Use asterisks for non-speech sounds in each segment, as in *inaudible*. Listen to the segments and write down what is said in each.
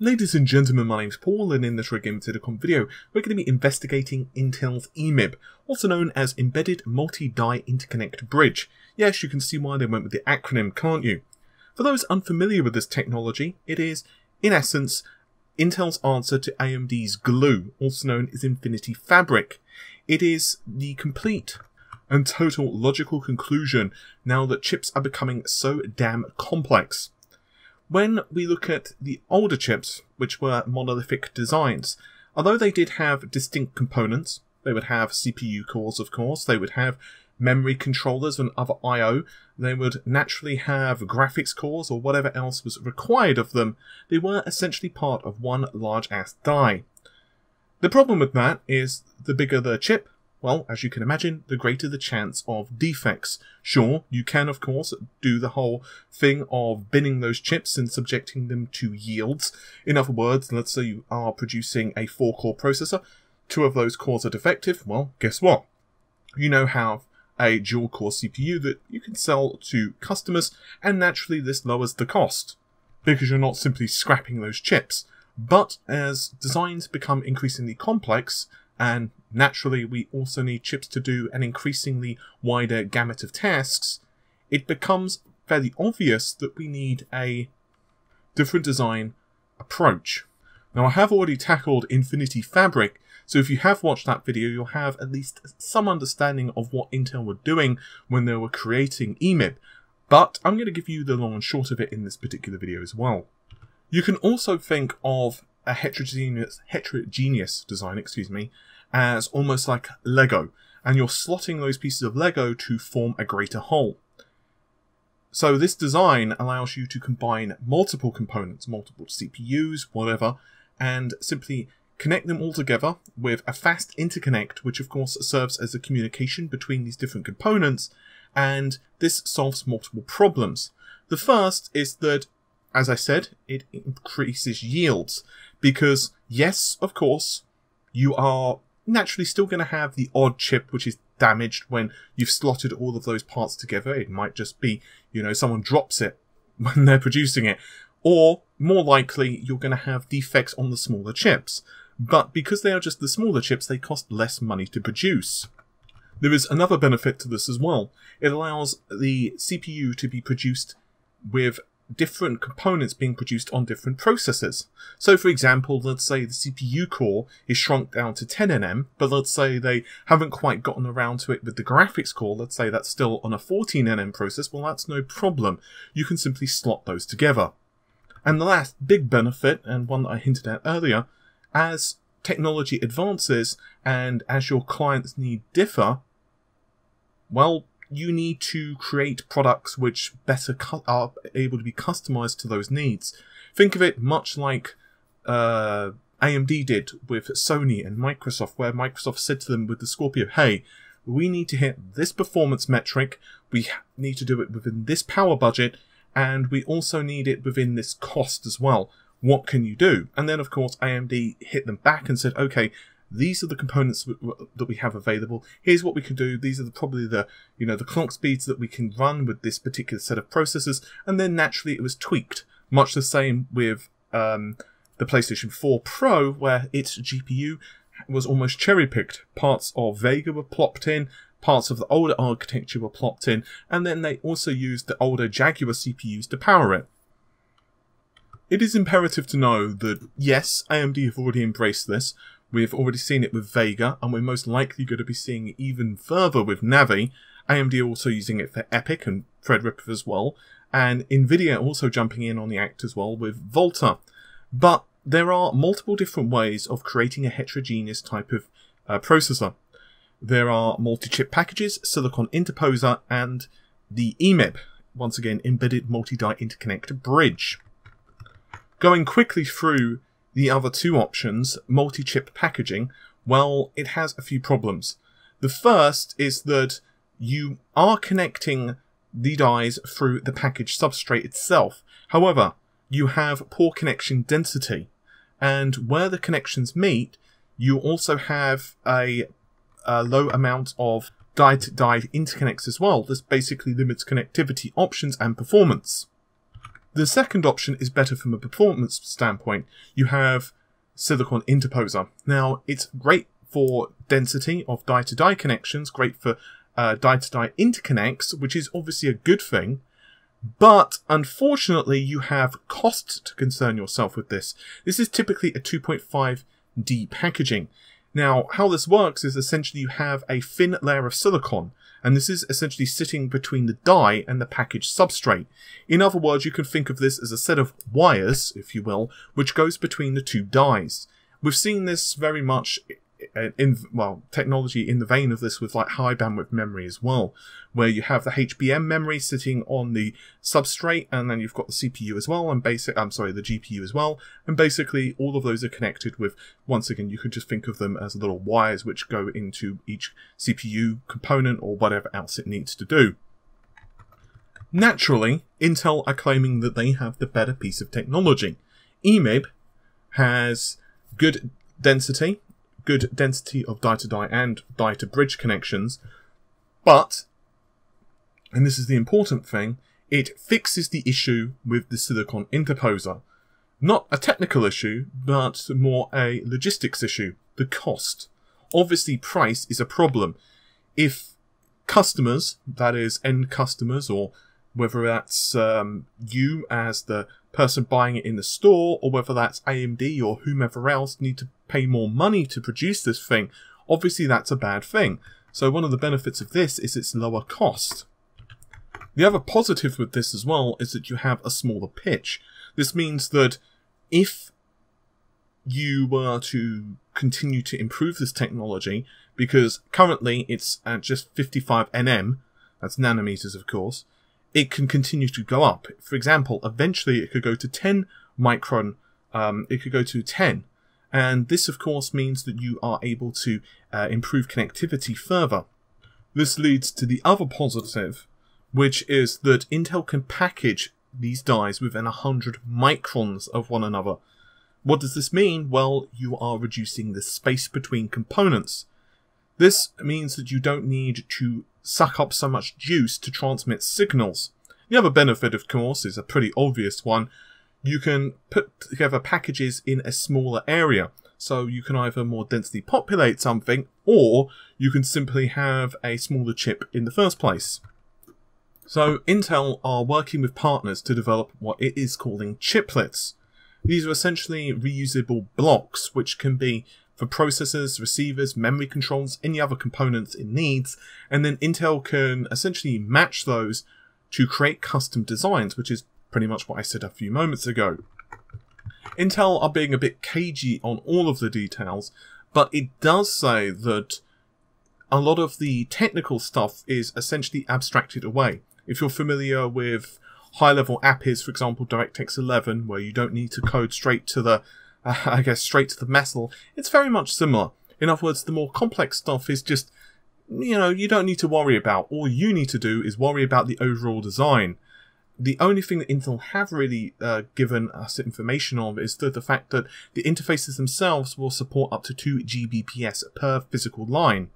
Ladies and gentlemen, my name's Paul, and in this Red Game video, we're going to be investigating Intel's EMIB, also known as Embedded Multi-Die Interconnect Bridge. Yes, you can see why they went with the acronym, can't you? For those unfamiliar with this technology, it is, in essence, Intel's answer to AMD's Glue, also known as Infinity Fabric. It is the complete and total logical conclusion now that chips are becoming so damn complex. When we look at the older chips, which were monolithic designs, although they did have distinct components, they would have CPU cores, of course, they would have memory controllers and other I.O., they would naturally have graphics cores or whatever else was required of them, they were essentially part of one large ass die. The problem with that is the bigger the chip, well, as you can imagine, the greater the chance of defects. Sure, you can, of course, do the whole thing of binning those chips and subjecting them to yields. In other words, let's say you are producing a four core processor, two of those cores are defective. Well, guess what? You now have a dual core CPU that you can sell to customers, and naturally, this lowers the cost because you're not simply scrapping those chips. But as designs become increasingly complex, and naturally we also need chips to do an increasingly wider gamut of tasks, it becomes fairly obvious that we need a different design approach. Now I have already tackled Infinity Fabric, so if you have watched that video, you'll have at least some understanding of what Intel were doing when they were creating EMIB, but I'm going to give you the long and short of it in this particular video as well. You can also think of a heterogeneous, heterogeneous design, excuse me, as almost like Lego, and you're slotting those pieces of Lego to form a greater whole. So this design allows you to combine multiple components, multiple CPUs, whatever, and simply connect them all together with a fast interconnect, which of course serves as a communication between these different components, and this solves multiple problems. The first is that, as I said, it increases yields, because yes, of course, you are naturally still going to have the odd chip which is damaged when you've slotted all of those parts together. It might just be, you know, someone drops it *laughs* when they're producing it. Or, more likely, you're going to have defects on the smaller chips. But because they are just the smaller chips, they cost less money to produce. There is another benefit to this as well. It allows the CPU to be produced with different components being produced on different processors. So for example, let's say the CPU core is shrunk down to 10nm, but let's say they haven't quite gotten around to it with the graphics core, let's say that's still on a 14nm process, well that's no problem. You can simply slot those together. And the last big benefit, and one that I hinted at earlier, as technology advances and as your clients' need differ, well, you need to create products which better are able to be customized to those needs. Think of it much like uh, AMD did with Sony and Microsoft, where Microsoft said to them with the Scorpio, hey, we need to hit this performance metric, we need to do it within this power budget, and we also need it within this cost as well. What can you do? And then, of course, AMD hit them back and said, okay, these are the components that we have available. Here's what we can do. These are the, probably the, you know, the clock speeds that we can run with this particular set of processors. And then naturally it was tweaked. Much the same with um, the PlayStation 4 Pro, where its GPU was almost cherry picked. Parts of Vega were plopped in, parts of the older architecture were plopped in, and then they also used the older Jaguar CPUs to power it. It is imperative to know that yes, AMD have already embraced this, We've already seen it with Vega, and we're most likely going to be seeing it even further with Navi. AMD also using it for Epyc and Fred Threadripper as well, and Nvidia also jumping in on the act as well with Volta. But there are multiple different ways of creating a heterogeneous type of uh, processor. There are multi-chip packages, silicon interposer, and the EMIB, once again, embedded multi-die interconnect bridge. Going quickly through the other two options, multi-chip packaging, well, it has a few problems. The first is that you are connecting the dies through the package substrate itself. However, you have poor connection density. And where the connections meet, you also have a, a low amount of die-to-die interconnects as well. This basically limits connectivity options and performance. The second option is better from a performance standpoint. You have silicon interposer. Now, it's great for density of die-to-die connections, great for uh, die-to-die interconnects, which is obviously a good thing. But unfortunately, you have cost to concern yourself with this. This is typically a 2.5D packaging. Now, how this works is essentially you have a thin layer of silicon, and this is essentially sitting between the die and the package substrate. In other words, you can think of this as a set of wires, if you will, which goes between the two dies. We've seen this very much Uh, in well technology in the vein of this with like high bandwidth memory as well, where you have the HBM memory sitting on the substrate, and then you've got the CPU as well, and basic I'm sorry the GPU as well, and basically all of those are connected with once again you could just think of them as little wires which go into each CPU component or whatever else it needs to do. Naturally, Intel are claiming that they have the better piece of technology. EMIB has good density, good density of die-to-die and die-to-bridge connections, but, and this is the important thing, it fixes the issue with the silicon interposer. Not a technical issue, but more a logistics issue, the cost. Obviously, price is a problem. If customers, that is, end customers, or whether that's um, you as the person buying it in the store, or whether that's AMD or whomever else need to pay more money to produce this thing, obviously that's a bad thing. So one of the benefits of this is its lower cost. The other positive with this as well is that you have a smaller pitch. This means that if you were to continue to improve this technology, because currently it's at just 55 nm, that's nanometers of course, it can continue to go up. For example, eventually it could go to 10 micron, um, it could go to 10. And this, of course, means that you are able to uh, improve connectivity further. This leads to the other positive, which is that Intel can package these dies within 100 microns of one another. What does this mean? Well, you are reducing the space between components. This means that you don't need to suck up so much juice to transmit signals. The other benefit, of course, is a pretty obvious one. You can put together packages in a smaller area. So you can either more densely populate something, or you can simply have a smaller chip in the first place. So Intel are working with partners to develop what it is calling chiplets. These are essentially reusable blocks which can be for processors, receivers, memory controls, any other components it needs, and then Intel can essentially match those to create custom designs, which is pretty much what I said a few moments ago. Intel are being a bit cagey on all of the details, but it does say that a lot of the technical stuff is essentially abstracted away. If you're familiar with high-level APIs, for example, DirectX 11, where you don't need to code straight to the *laughs* I guess, straight to the metal, it's very much similar. In other words, the more complex stuff is just, you know, you don't need to worry about. All you need to do is worry about the overall design. The only thing that Intel have really uh, given us information on is the, the fact that the interfaces themselves will support up to 2 Gbps per physical line.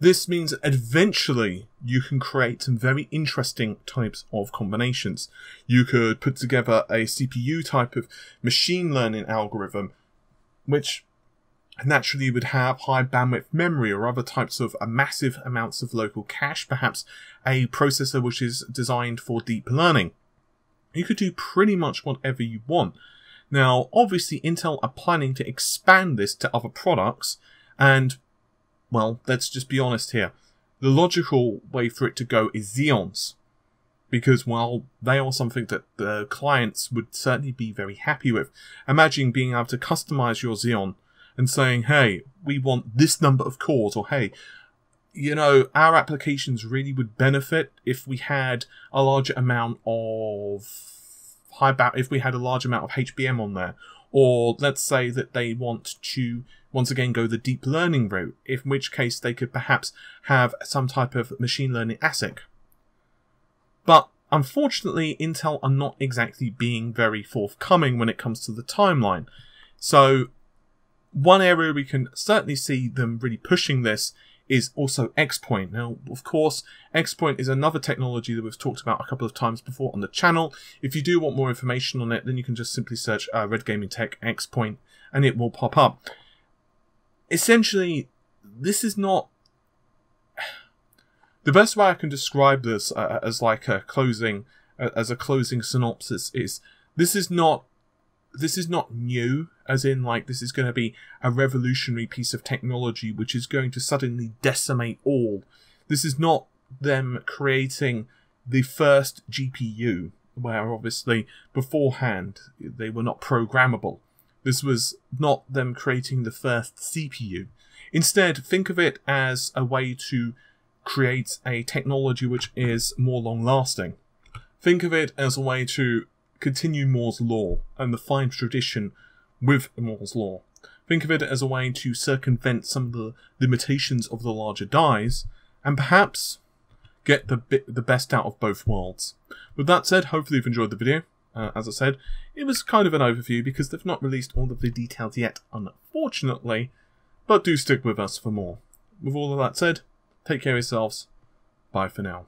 This means eventually you can create some very interesting types of combinations. You could put together a CPU type of machine learning algorithm, which naturally would have high bandwidth memory or other types of uh, massive amounts of local cache, perhaps a processor which is designed for deep learning. You could do pretty much whatever you want. Now, obviously, Intel are planning to expand this to other products, and well, let's just be honest here. The logical way for it to go is Xeons. Because, well, they are something that the clients would certainly be very happy with. Imagine being able to customize your Xeon and saying, hey, we want this number of cores, or hey, you know, our applications really would benefit if we had a larger amount of high if we had a large amount of HBM on there, or let's say that they want to once again go the deep learning route, in which case they could perhaps have some type of machine learning ASIC. But unfortunately, Intel are not exactly being very forthcoming when it comes to the timeline. So, one area we can certainly see them really pushing this is also Xpoint. Now, of course, Xpoint is another technology that we've talked about a couple of times before on the channel. If you do want more information on it, then you can just simply search uh, Red Gaming Tech Xpoint and it will pop up. Essentially, this is not. *sighs* The best way I can describe this uh, as like a closing, uh, as a closing synopsis is this is not this is not new, as in like this is going to be a revolutionary piece of technology which is going to suddenly decimate all. This is not them creating the first GPU, where obviously beforehand they were not programmable. This was not them creating the first CPU. Instead, think of it as a way to create a technology which is more long lasting. Think of it as a way to continue Moore's Law and the fine tradition with Moore's Law. Think of it as a way to circumvent some of the limitations of the larger dies, and perhaps get the the best out of both worlds. With that said, hopefully you've enjoyed the video. Uh, as I said, it was kind of an overview because they've not released all of the details yet, unfortunately, but do stick with us for more. With all of that said, take care of yourselves. Bye for now.